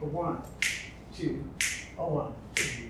One, two, a one, two,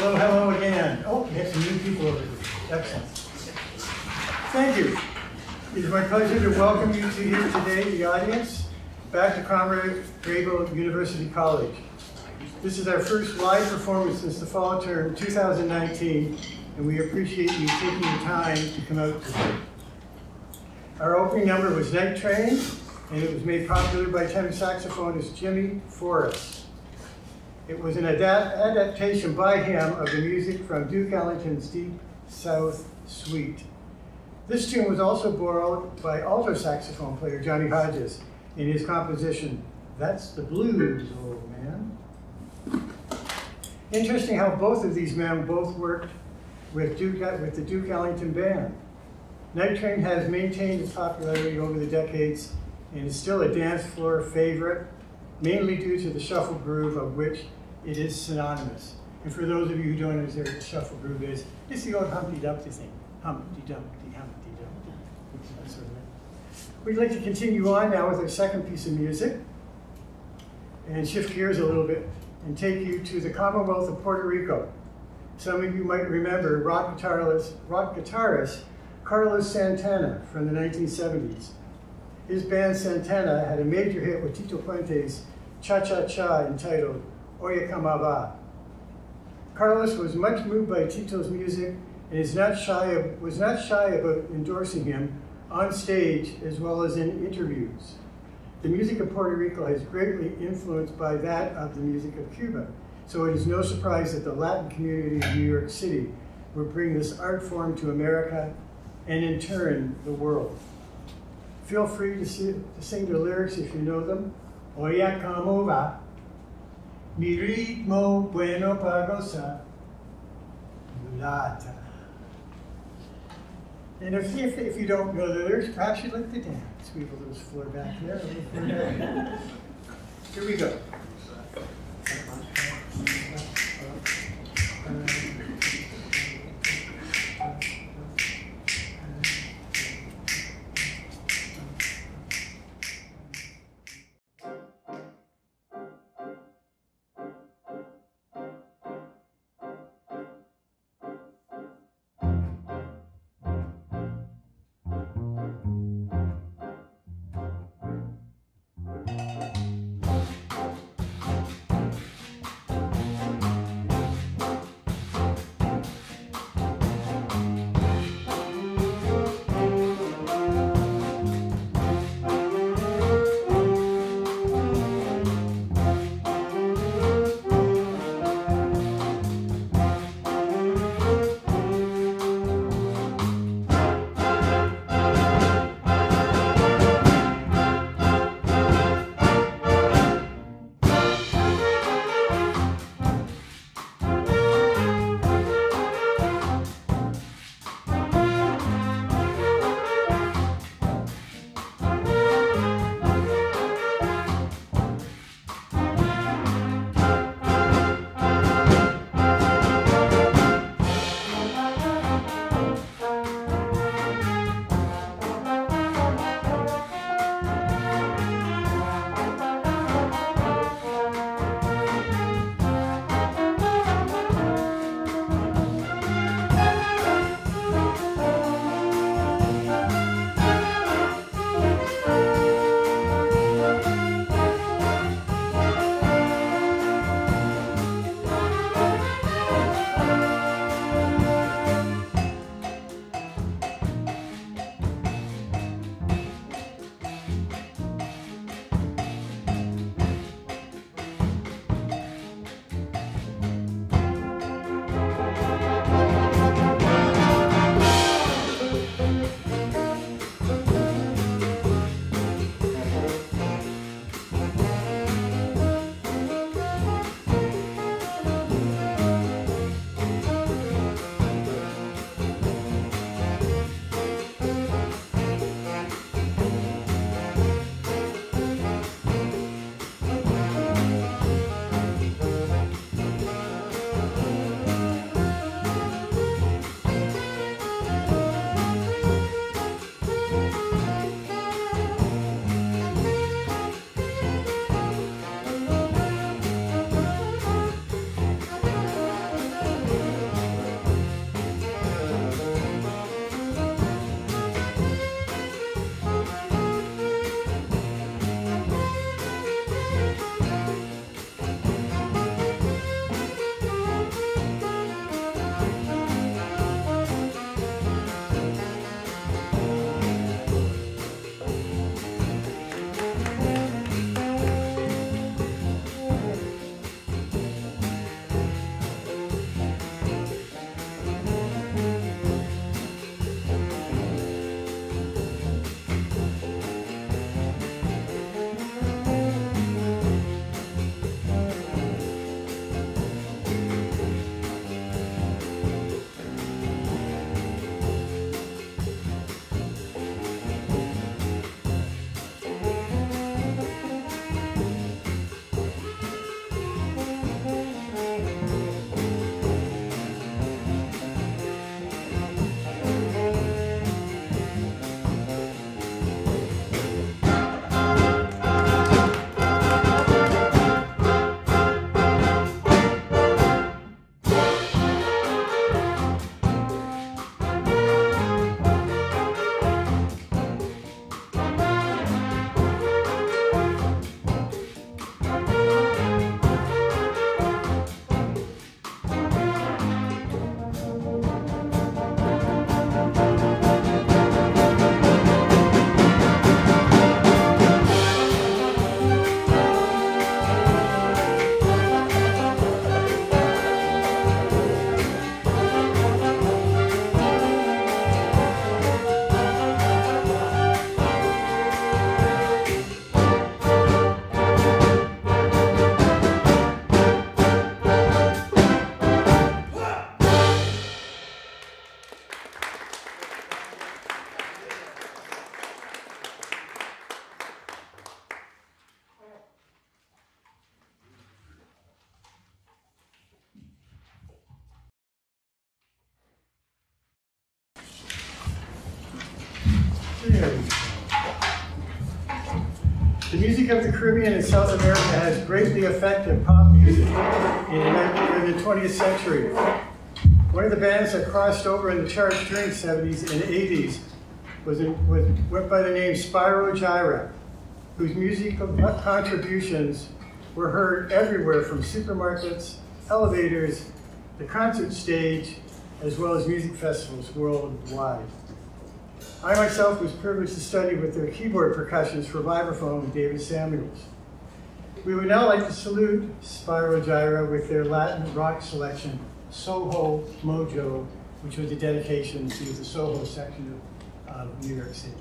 Hello, hello again. Oh, we have some new people over here. Excellent. Thank you. It is my pleasure to welcome you to here today, the audience, back to Conrad Grebel University College. This is our first live performance since the fall term 2019, and we appreciate you taking the time to come out today. Our opening number was Night Train, and it was made popular by tenor saxophonist Jimmy Forrest. It was an adapt adaptation by him of the music from Duke Ellington's Deep South Suite. This tune was also borrowed by alto saxophone player Johnny Hodges in his composition, That's the Blues, Old Man. Interesting how both of these men both worked with, Duke, with the Duke Ellington Band. Night Train has maintained its popularity over the decades and is still a dance floor favorite mainly due to the shuffle groove of which it is synonymous. And for those of you who don't know what shuffle groove is, it's the old Humpty Dumpty thing. Humpty Dumpty, Humpty Dumpty. Sort of We'd like to continue on now with our second piece of music and shift gears a little bit and take you to the Commonwealth of Puerto Rico. Some of you might remember rock guitarist, rock guitarist Carlos Santana from the 1970s. His band Santana had a major hit with Tito Puente's Cha-Cha-Cha entitled Oye Como Va. Carlos was much moved by Tito's music and is not shy of, was not shy about endorsing him on stage as well as in interviews. The music of Puerto Rico has greatly influenced by that of the music of Cuba, so it is no surprise that the Latin community of New York City will bring this art form to America and in turn, the world. Feel free to, see, to sing the lyrics if you know them. Oye como va, mi ritmo bueno para gozar, mulata. And if, if, if you don't know the lyrics, perhaps you'd like to dance. We have a little floor back there. Here we go. Music of the Caribbean and South America has greatly affected pop music in the, 20th century. One of the bands that crossed over in the charts during the 70s and 80s was, was went by the name Spyro Gyra, whose musical contributions were heard everywhere from supermarkets, elevators, the concert stage, as well as music festivals worldwide. I myself was privileged to study with their keyboard percussionist for vibraphone David Samuels. We would now like to salute Spyro Gyra with their Latin rock selection, Soho Mojo, which was a dedication to the Soho section of, of New York City.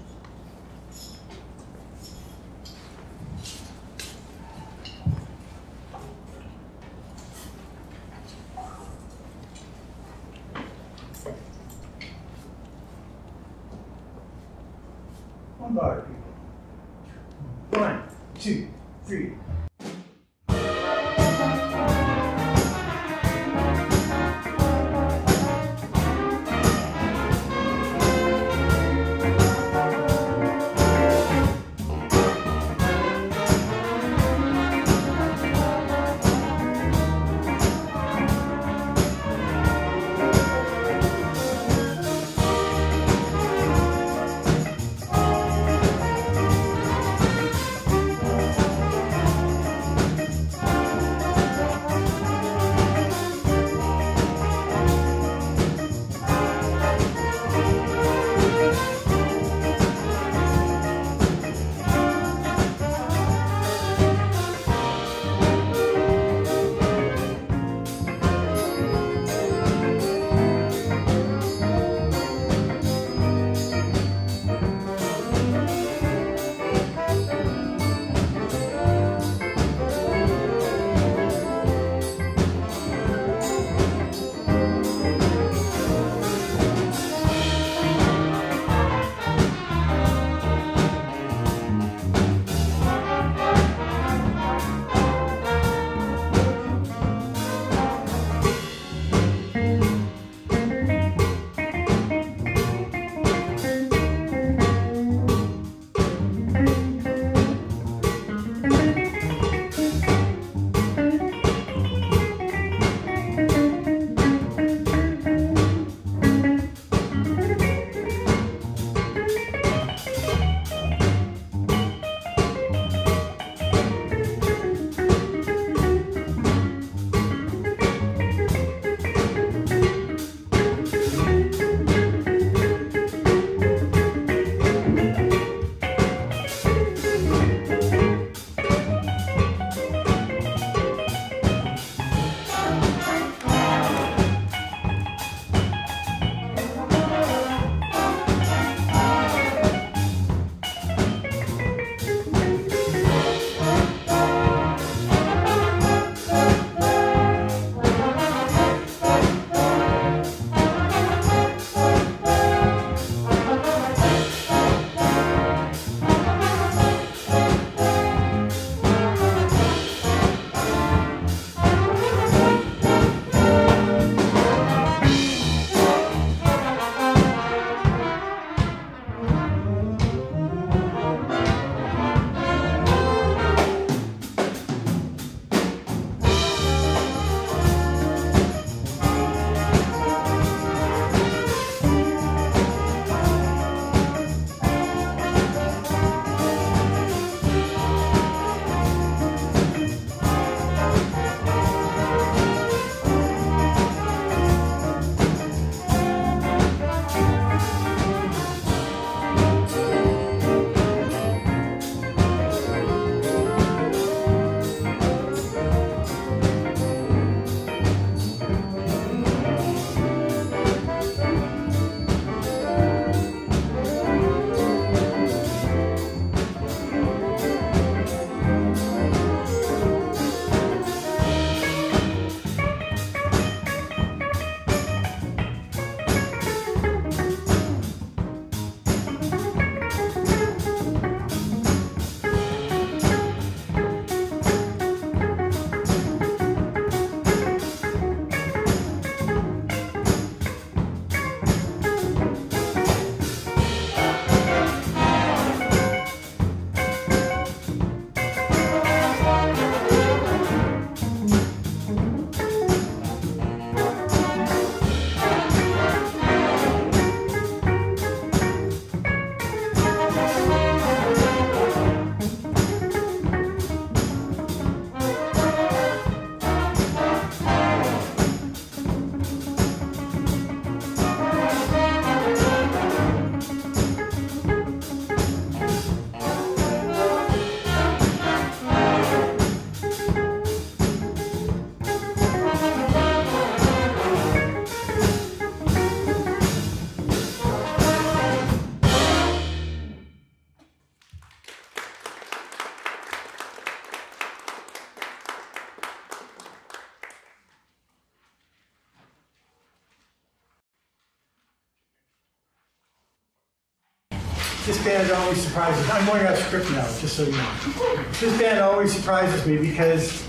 Band always surprises. I'm going off script now, just so you know. This band always surprises me because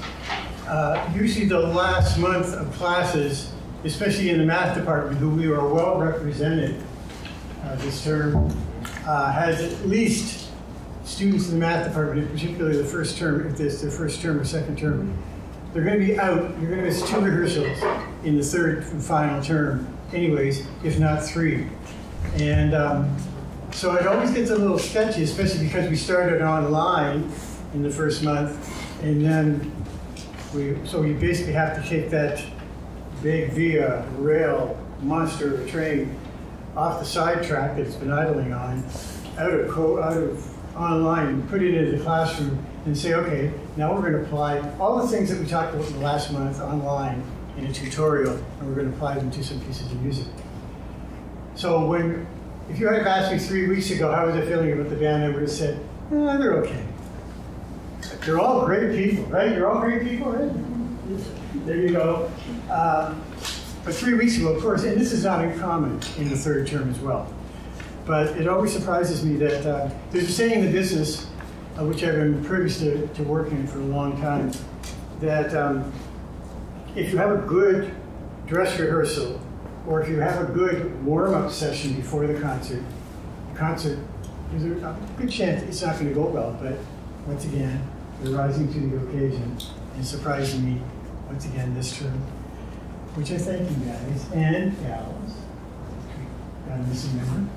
uh, usually the last month of classes, especially in the math department, who we are well represented uh, this term, uh, has at least students in the math department, particularly the first term, if it's their first term or second term, they're going to be out. You're going to miss two rehearsals in the third and final term, anyways, if not three. And um, so it always gets a little sketchy, especially because we started online in the first month, and then we so you basically have to take that big via rail monster train off the side track that it's been idling on, out of co- out of online, put it into the classroom, and say, okay, now we're going to apply all the things that we talked about in the last month online in a tutorial, and we're going to apply them to some pieces of music. So when, if you had asked me three weeks ago how was I feeling about the band, I would have said, eh, they're okay. They're all great people, right? You're all great people, right? There you go. Um, but three weeks ago, of course, and this is not uncommon in the third term as well. But it always surprises me that uh, there's a saying in the business, uh, which I've been privileged to, to work in for a long time, that um, if you have a good dress rehearsal, or if you have a good warm-up session before the concert, the concert, there's a good chance it's not going to go well, but once again, they're rising to the occasion and surprising me once again this term, which I thank you guys and gals. I'm missing member.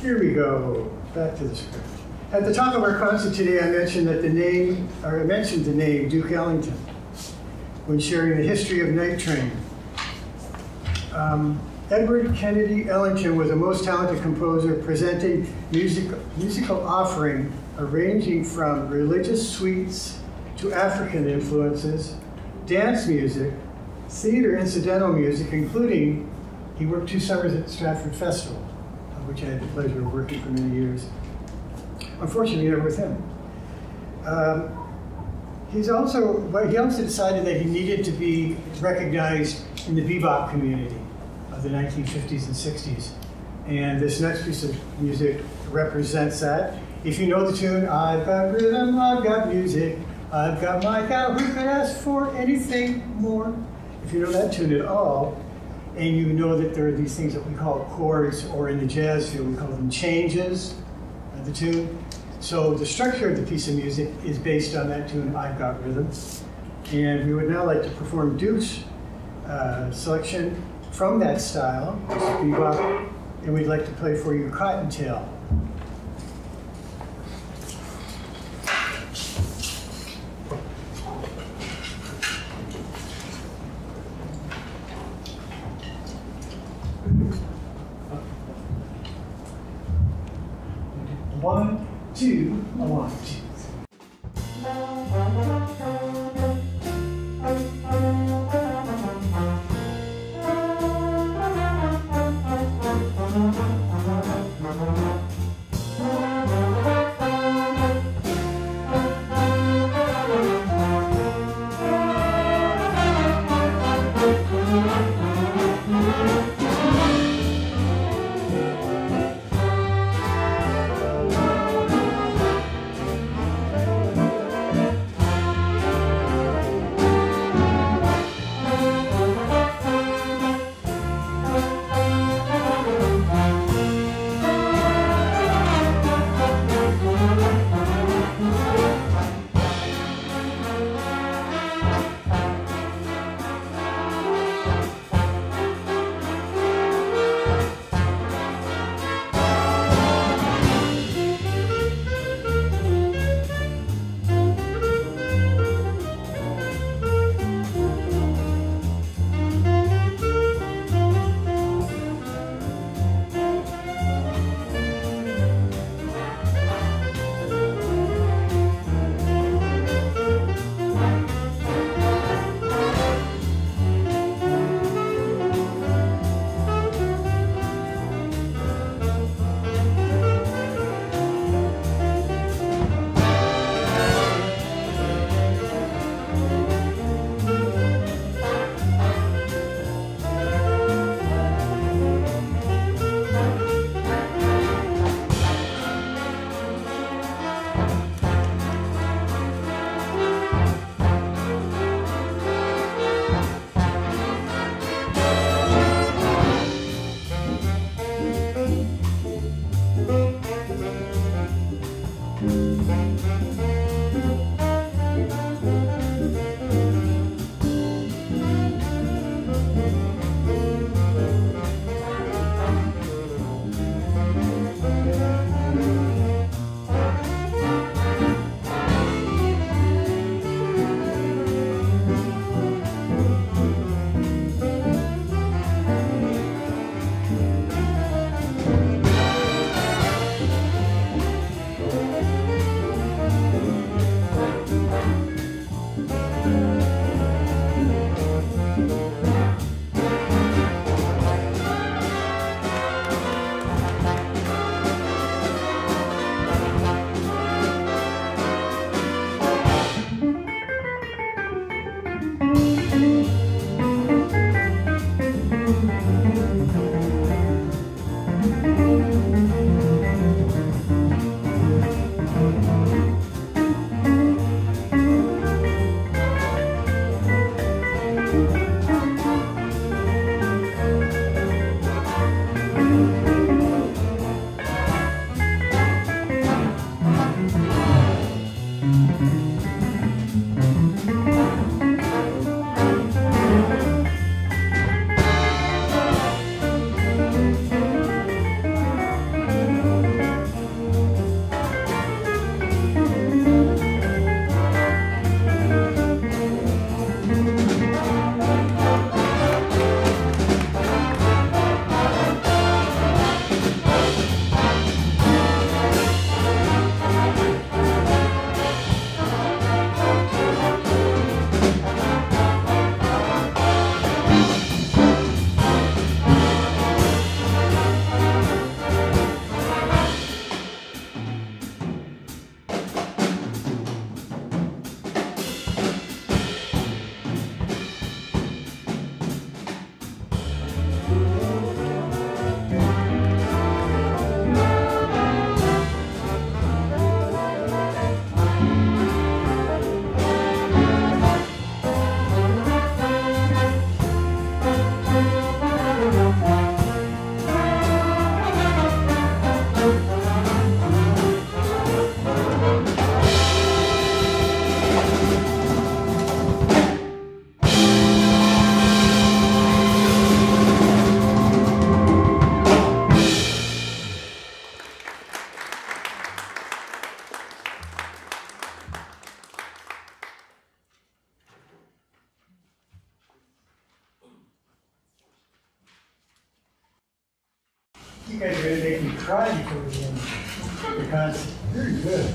Here we go. Back to the script. At the top of our concert today, I mentioned that the name, or I mentioned the name Duke Ellington when sharing the history of Night Train. Um, Edward Kennedy Ellington was a most talented composer presenting music, musical offering ranging from religious suites to African influences, dance music, theater incidental music, including he worked two summers at Stratford Festival which I had the pleasure of working for many years. Unfortunately, never with him. Um, he's also, he also decided that he needed to be recognized in the bebop community of the 1950s and 60s. And this next piece of music represents that. If you know the tune, I've got rhythm, I've got music, I've got my gal, who could ask for anything more? If you know that tune at all, and you know that there are these things that we call chords, or in the jazz field we call them changes of the tune. So the structure of the piece of music is based on that tune, I've Got Rhythm. And we would now like to perform Duke's uh, selection from that style, which is bebop, and we'd like to play for you Cottontail. You guys are gonna make me cry before the end concert. Very good.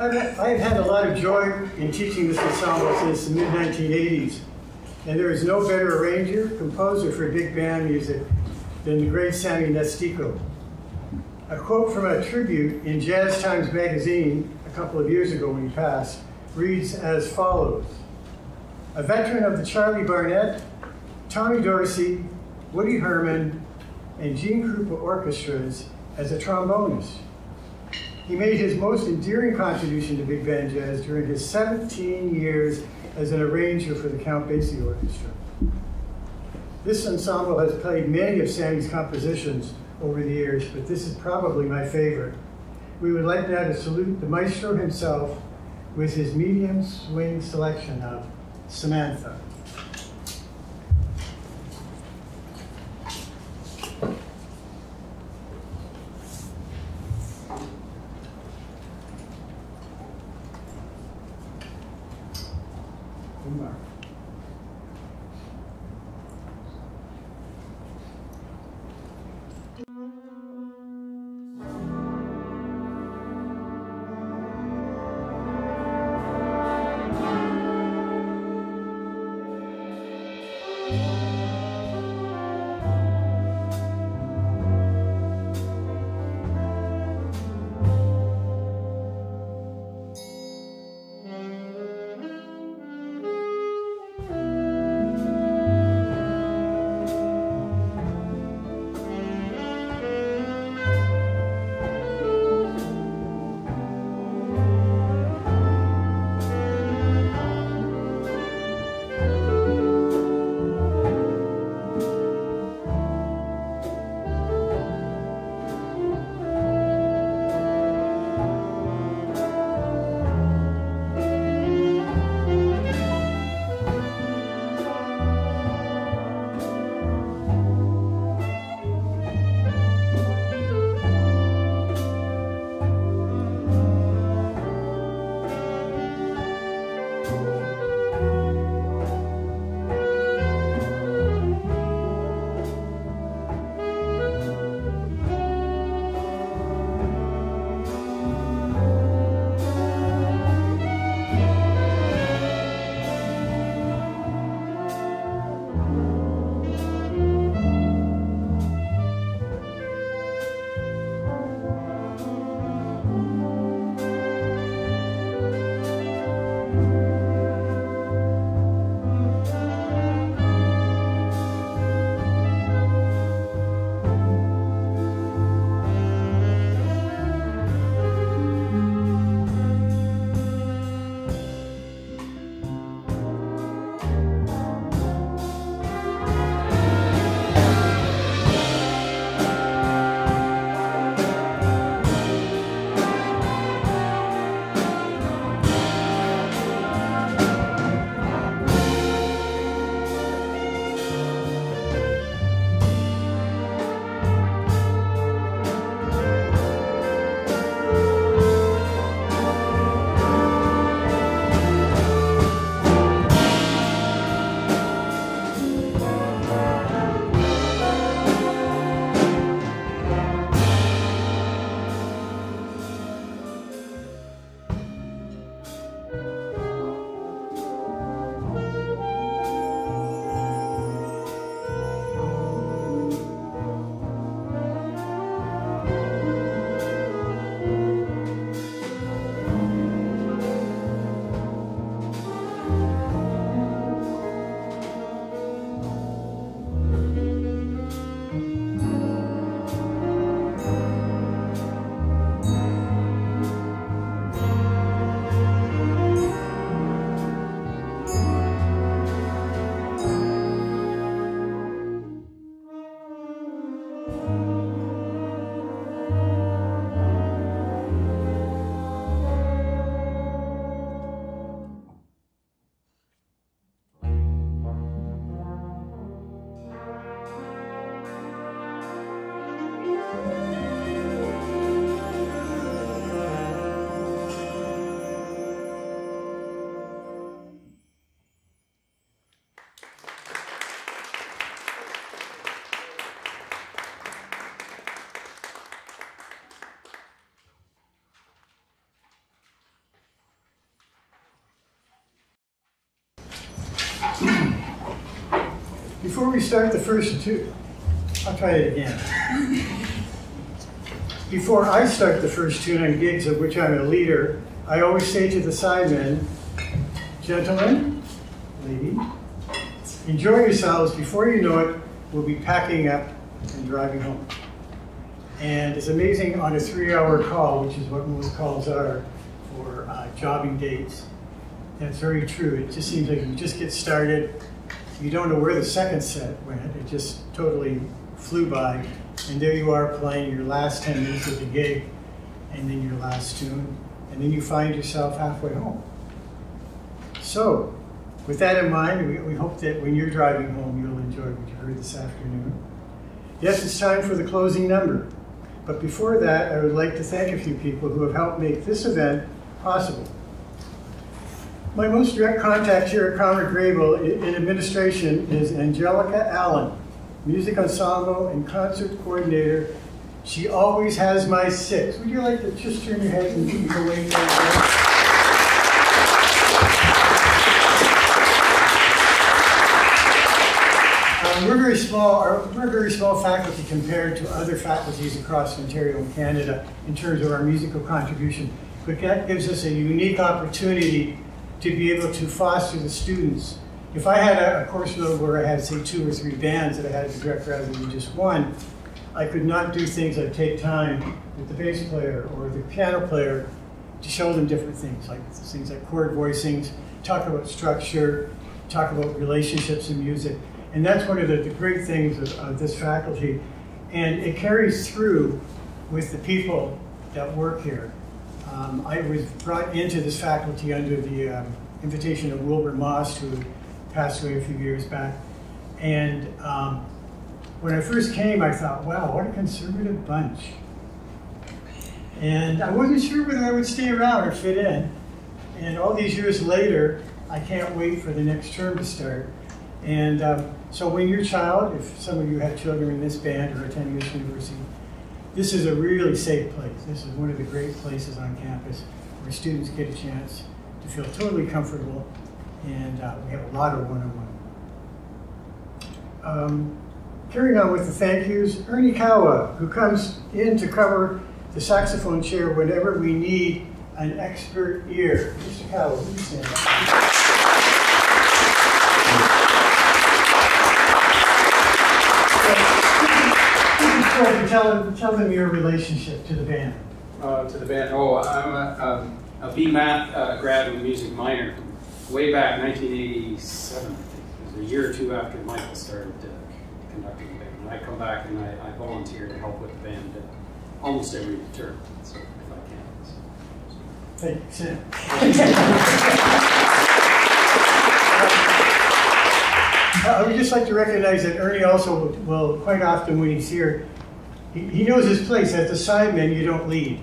I've, I've had a lot of joy in teaching this ensemble since the mid-1980s, and there is no better arranger, composer for big band music than the great Sammy Nestico. A quote from a tribute in Jazz Times magazine couple of years ago when he passed reads as follows. A veteran of the Charlie Barnet, Tommy Dorsey, Woody Herman, and Gene Krupa orchestras as a trombonist. He made his most endearing contribution to big band jazz during his 17 years as an arranger for the Count Basie Orchestra. This ensemble has played many of Sammy's compositions over the years, but this is probably my favorite. We would like now to salute the maestro himself with his medium swing selection of Samantha. Before we start the first two, I'll try it again. Before I start the first tune on gigs of which I'm a leader, I always say to the sidemen, gentlemen, lady, enjoy yourselves. Before you know it, we'll be packing up and driving home. And it's amazing on a three-hour call, which is what most calls are for uh, jobbing dates. That's very true. It just seems like you just get started. You don't know where the second set went. It just totally flew by. And there you are playing your last 10 minutes of the gig, and then your last tune, and then you find yourself halfway home. So, with that in mind, we, we hope that when you're driving home, you'll enjoy what you heard this afternoon. Yes, it's time for the closing number. But before that, I would like to thank a few people who have helped make this event possible. My most direct contact here at Conrad Grebel in administration is Angelica Allen music ensemble and concert coordinator. She always has my six. Would you like to just turn your head and keep away from Um, we're very small. we're a very small faculty compared to other faculties across Ontario and Canada in terms of our musical contribution. But that gives us a unique opportunity to be able to foster the students if I had a, a course load where I had, say, two or three bands that I had to direct rather than just one, I could not do things like take time with the bass player or the piano player to show them different things, like things like chord voicings, talk about structure, talk about relationships in music. And that's one of the, the great things of, of, this faculty. And it carries through with the people that work here. Um, I was brought into this faculty under the um, invitation of Wilbur Moss, who passed away a few years back. And um, when I first came, I thought, wow, what a conservative bunch. And I wasn't sure whether I would stay around or fit in. And all these years later, I can't wait for the next term to start. And um, so when your child, if some of you have children in this band or attending this university, this is a really safe place. This is one of the great places on campus where students get a chance to feel totally comfortable and uh, we have a lot of one-on-one. Um, carrying on with the thank yous, Ernie Kalwa, who comes in to cover the saxophone chair whenever we need an expert ear. Mr. Kalwa, please stand up. Tell them, tell them your relationship to the band. Uh, to the band. Oh, I'm a, a, a B math uh, grad with music minor way back 1987, I think. It was a year or two after Michael started uh, conducting the band. And I come back and I, I volunteer to help with the band uh, almost every term, so if I can. So. Thanks. I would just like to recognize that Ernie also will, quite often when he's here, he, knows his place. As the sideman, you don't lead.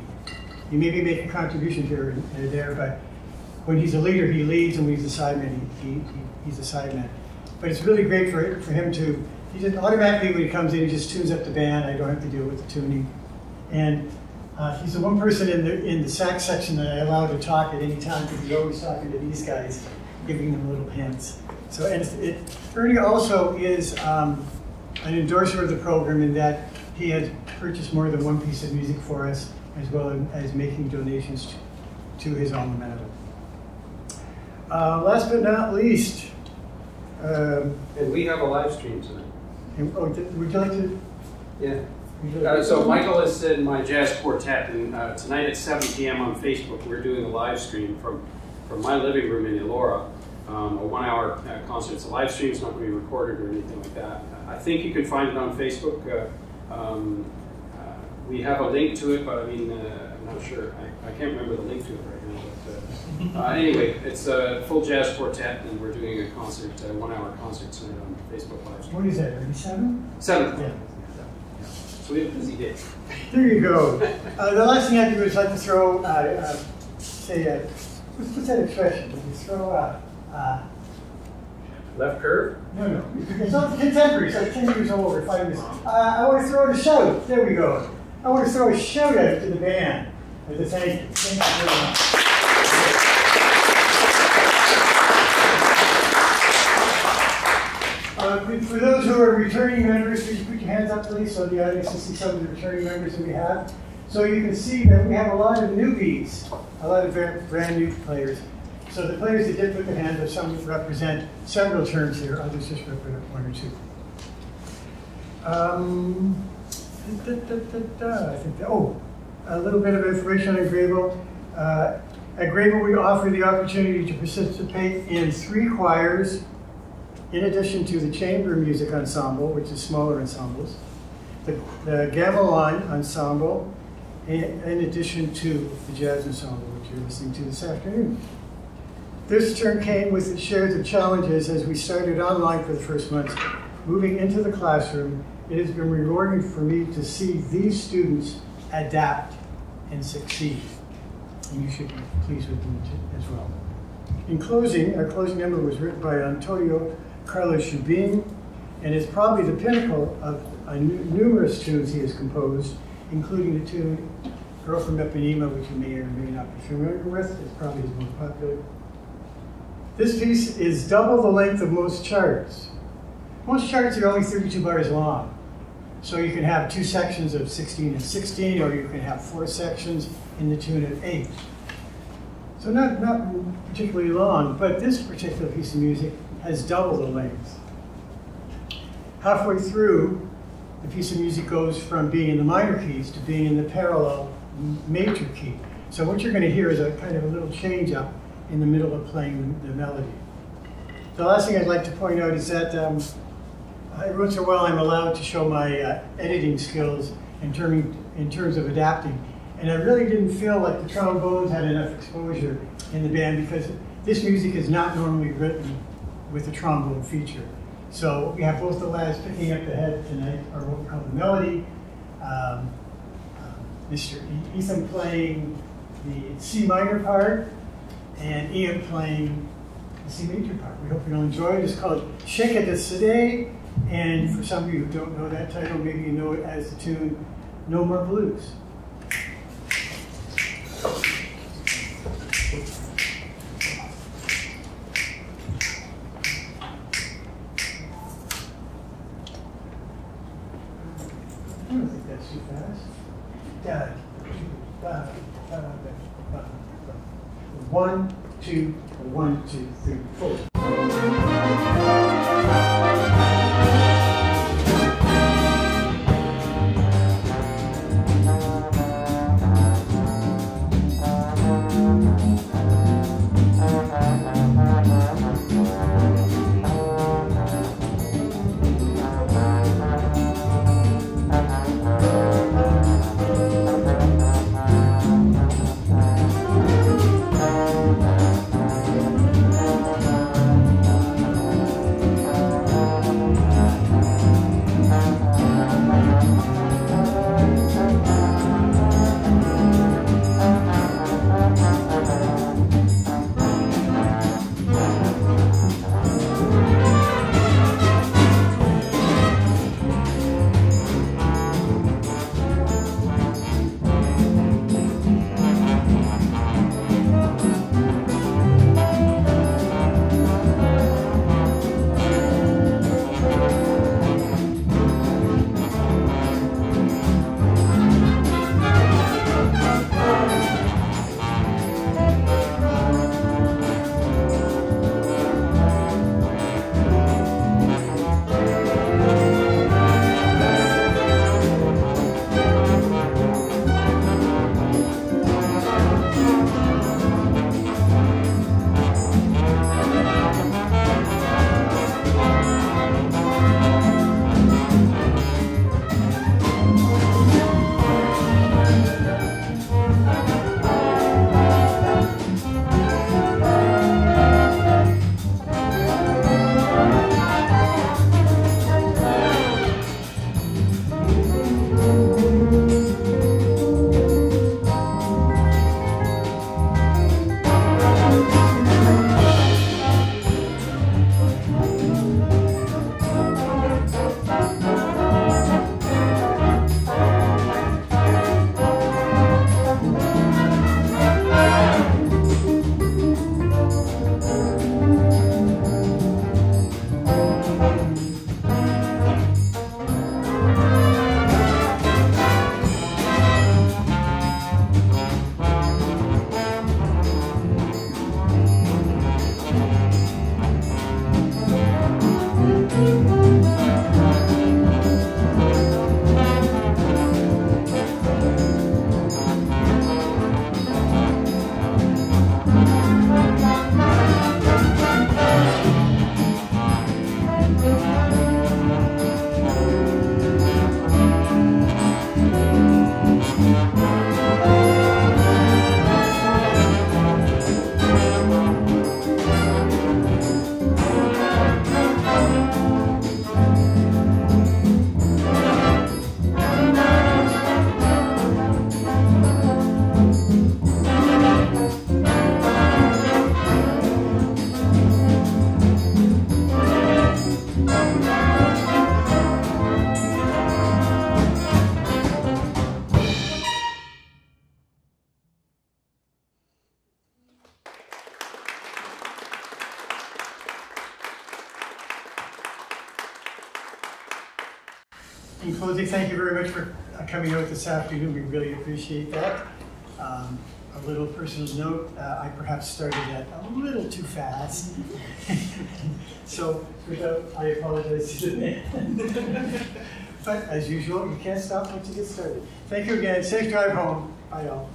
You maybe make a contribution here and there, but when he's a leader, he leads, and when he's a sideman, he, he, he's a sideman. But it's really great for, for him to, he just automatically when he comes in, he just tunes up the band. I don't have to deal with the tuning. And uh, he's the one person in the, in the sax section that I allow to talk at any time because he's always talking to these guys, giving them little hints. So, and it, Ernie also is um, an endorser of the program in that he had purchased more than one piece of music for us, as well as making donations to, to his alma mater. Uh, last but not least, um, and we have a live stream tonight. And, oh, would you like to? Yeah. Uh, so Michael has in my jazz quartet, and uh, tonight at 7 p.m. on Facebook, we're doing a live stream from from my living room in Elora. Um, a one-hour uh, concert. It's a live stream. It's not going to be recorded or anything like that. I think you can find it on Facebook. Uh, um, uh, we have a link to it, but I mean, I'm not sure. I, I can't remember the link to it right now. Uh, anyway, it's a full jazz quartet, and we're doing a concert, a one-hour concert tonight on Facebook Live. What is that? You seven? Seven. Yeah. So we have a busy day. There you go. Uh, the last thing I do is like to throw, uh, uh, say, uh, what's, what's that expression? You throw uh, uh, Left curve? No, no. It's not contemporary. Like 10 years old or 5 years. Uh, I want to throw out a shout. There we go. I want to throw a shout out to the band. Thank you very much. Uh, for those who are returning members, please put your hands up, please, so the audience can see some of the returning members that we have. So you can see that we have a lot of newbies, a lot of brand new players. So the players that did put their hands up, some represent several terms here, others just represent one or two. Um, da, da, da, I think, that, oh, a little bit of information on Grebel. Uh, at Grebel, we offer the opportunity to participate in three choirs, in addition to the chamber music ensemble, which is smaller ensembles, the, the gamelan ensemble, in, in addition to the jazz ensemble, which you're listening to this afternoon. This term came with its shares of challenges as we started online for the first months. Moving into the classroom, it has been rewarding for me to see these students adapt and succeed. And you should be pleased with them as well. In closing, our closing number was written by Antonio Carlos Jobim, and it's probably the pinnacle of uh, numerous tunes he has composed, including the tune Girl from Ipanema, which you may or may not be familiar with. It's probably his most popular. This piece is double the length of most charts. Most charts are only 32 bars long. So you can have two sections of 16 and 16, or you can have four sections in the tune of eight. So not, not particularly long, but this particular piece of music has double the length. Halfway through, the piece of music goes from being in the minor keys to being in the parallel major key. So what you're going to hear is a kind of a little change up in the middle of playing the, melody. The last thing I'd like to point out is that um, every once in a while I'm allowed to show my uh, editing skills in, term, in terms of adapting. And I really didn't feel like the trombones had enough exposure in the band because this music is not normally written with a trombone feature. So we have both the lads picking up the head tonight, or what we call the melody. Um, Mr. Ethan playing the C minor part, and Ian playing the C major part. We hope you'll enjoy it. It's called Chega de Saudade, and for some of you who don't know that title, maybe you know it as the tune No More Blues. One, two, one, coming out this afternoon. We really appreciate that. Um, A little personal note, uh, I perhaps started that a little too fast. So without, I apologize to the. But as usual, you can't stop once you get started. Thank you again. Safe drive home. Bye all.